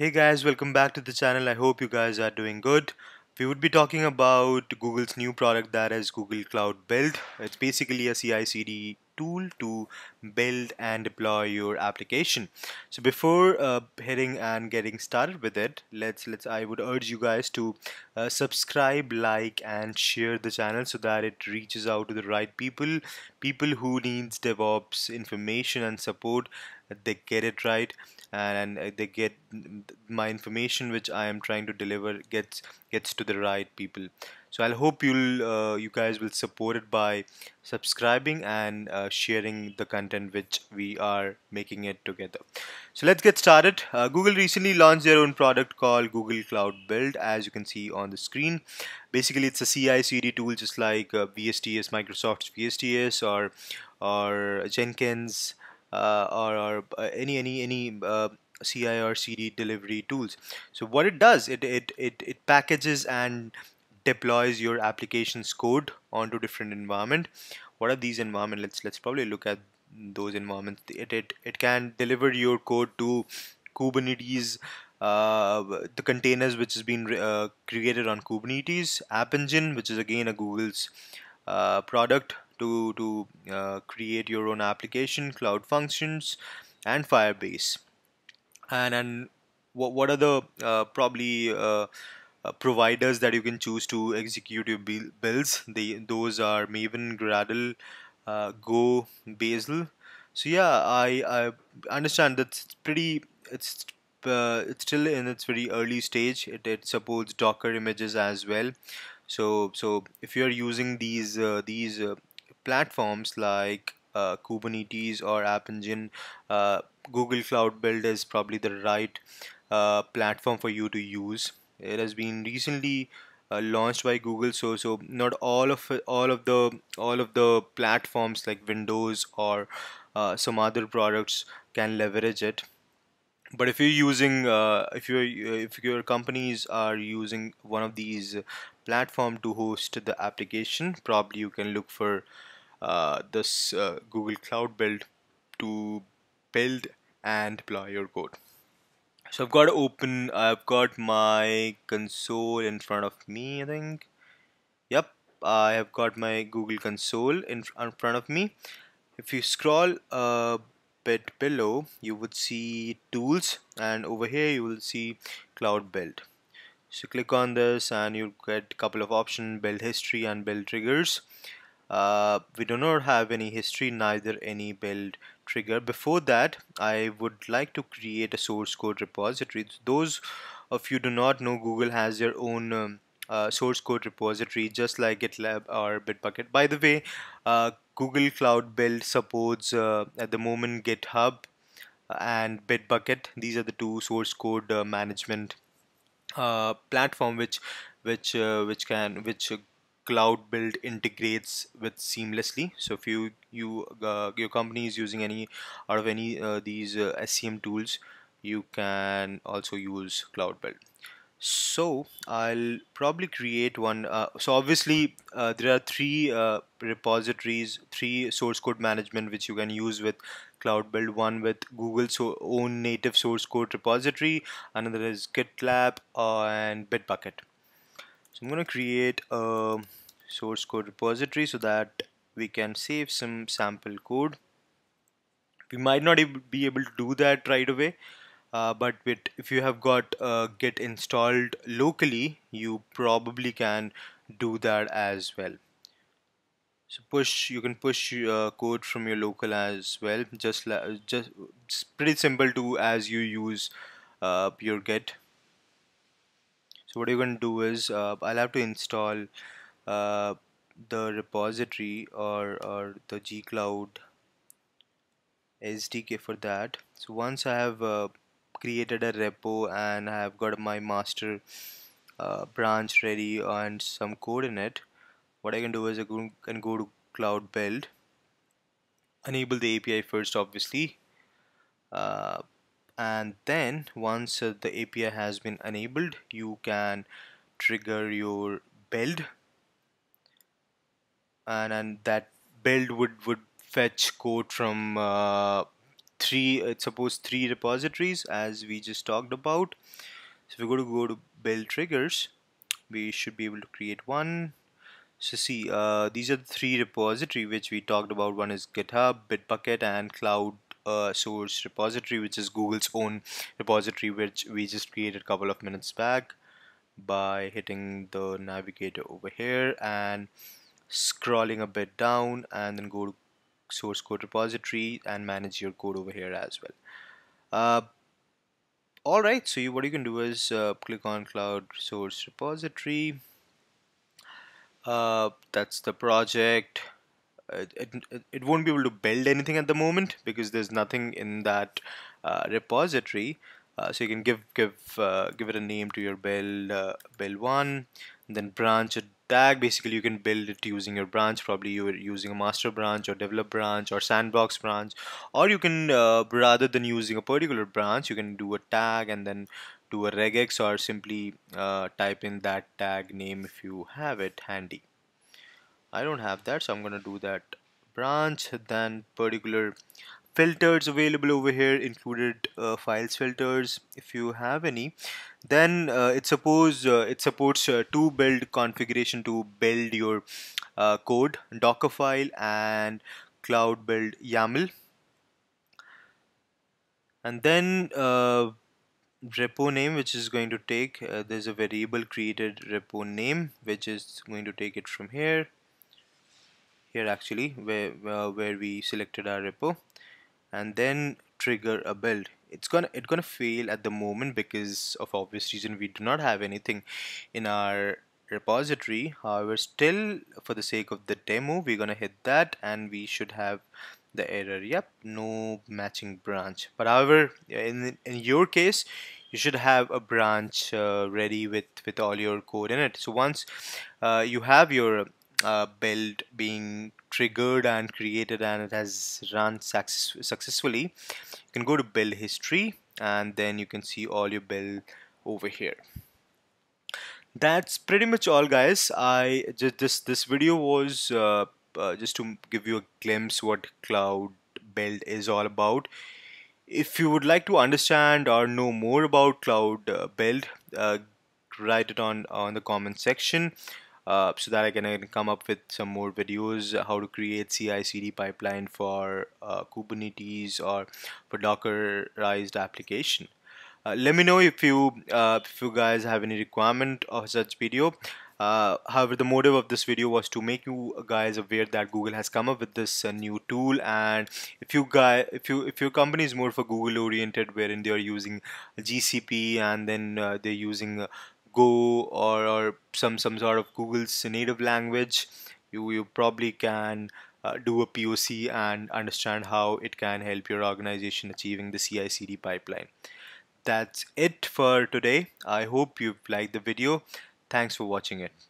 Hey guys, welcome back to the channel. I hope you guys are doing good. We would be talking about Google's new product that is Google Cloud Build. It's basically a CI/CD tool to build and deploy your application. So before uh, heading and getting started with it, let's let's I would urge you guys to uh, subscribe, like, and share the channel so that it reaches out to the right people, people who needs DevOps information and support. They get it right and, and they get my information which I am trying to deliver gets gets to the right people. So I'll hope you'll uh, you guys will support it by subscribing and uh, sharing the content which we are making it together. So let's get started. Uh, Google recently launched their own product called Google Cloud Build as you can see on the screen. Basically it's a CI CD tool just like uh, VSTS Microsoft's VSTS or or Jenkins uh, or, or uh, any any any uh, CI or CD delivery tools. So what it does, it it it, it packages and deploys your application's code onto different environment. What are these environment? Let's let's probably look at those environments. It it it can deliver your code to Kubernetes. Uh, the containers which has been uh, created on Kubernetes, App Engine, which is again a Google's uh, product to to uh, create your own application, Cloud Functions, and Firebase. And and what what are the uh, probably uh, uh, providers that you can choose to execute your builds? They those are Maven, Gradle, uh, Go, Bazel. So yeah, I I understand that's pretty. It's uh, it's still in its very early stage. It, it supports Docker images as well. So so if you're using these uh, these uh, platforms like uh, Kubernetes or App Engine, uh, Google Cloud Build is probably the right uh, platform for you to use. It has been recently uh, launched by Google, so so not all of all of the all of the platforms like Windows or uh, some other products can leverage it. But if you're using, uh, if your if your companies are using one of these platform to host the application, probably you can look for this uh, Google Cloud Build to build and deploy your code. So I've got to open, I've got my console in front of me, I think. Yep, I have got my Google console in, in front of me. If you scroll a bit below, you would see tools and over here you will see cloud build. So click on this and you get a couple of options, build history and build triggers. Uh, we do not have any history neither any build trigger. Before that I would like to create a source code repository. Those of you do not know Google has their own um, uh, source code repository just like GitLab or Bitbucket. By the way uh, Google Cloud Build supports uh, at the moment GitHub and Bitbucket. These are the two source code uh, management uh, platform which which which can which cloud build integrates with seamlessly. So if you you uh, your company is using any out of any uh, these uh, SCM tools you can also use cloud build. So I'll probably create one uh, so obviously uh, there are three uh, repositories three source code management which you can use with cloud build. One with Google's own native source code repository another is GitLab and Bitbucket. So I'm going to create a source code repository so that we can save some sample code. We might not be able to do that right away uh, but with, if you have got uh, git installed locally you probably can do that as well. So push you can push uh, code from your local as well. Just just it's pretty simple to as you use uh, your git. So what you're going to do is uh, I'll have to install uh, the repository or, or the gcloud SDK for that. So once I have uh, created a repo and I have got my master uh, branch ready and some code in it what I can do is I can go to cloud build. Enable the API first obviously. Uh, and then once uh, the API has been enabled you can trigger your build and and that build would would fetch code from uh, three it's supposed three repositories as we just talked about. So if we go to go to build triggers we should be able to create one. So see uh, these are the three repository which we talked about. One is github bitbucket and cloud uh, source repository which is Google's own repository which we just created a couple of minutes back by hitting the navigator over here. And scrolling a bit down and then go to source code repository and manage your code over here as well. Uh, alright so you, what you can do is uh, click on cloud source repository. Uh, that's the project. It, it, it won't be able to build anything at the moment because there's nothing in that uh, repository. Uh, so you can give give uh, give it a name to your build build one then branch a tag basically you can build it using your branch. Probably you're using a master branch or develop branch or sandbox branch. Or you can uh, rather than using a particular branch you can do a tag and then do a regex or simply uh, type in that tag name if you have it handy. I don't have that so I'm gonna do that branch then particular filters available over here included uh, files filters if you have any. Then uh, it suppose uh, it supports uh, to build configuration to build your uh, code docker file and cloud build yaml. And then uh, repo name which is going to take there's a variable created repo name which is going to take it from here. Here actually where where we selected our repo and then trigger a build. It's gonna it's gonna fail at the moment because of obvious reason. We do not have anything in our repository. However still for the sake of the demo we're gonna hit that and we should have the error. Yep no matching branch. But however in in your case you should have a branch uh, ready with with all your code in it. So once uh, you have your uh, build being triggered and created and it has run success successfully. You can go to build history and then you can see all your build over here. That's pretty much all guys. I just this this video was uh, uh, just to give you a glimpse what cloud build is all about. If you would like to understand or know more about cloud uh, build uh, write it on on the comment section uh, so that I can come up with some more videos uh, how to create CI/CD pipeline for uh, Kubernetes or for Dockerized application. Uh, let me know if you uh, if you guys have any requirement of such video. However, the motive of this video was to make you guys aware that Google has come up with this new tool, and if you guys, if you if your company is more for Google oriented, wherein they are using GCP and then they're using Go or, or some some sort of Google's native language, you you probably can uh, do a POC and understand how it can help your organization achieving the CI/CD pipeline. That's it for today. I hope you've liked the video. Thanks for watching it.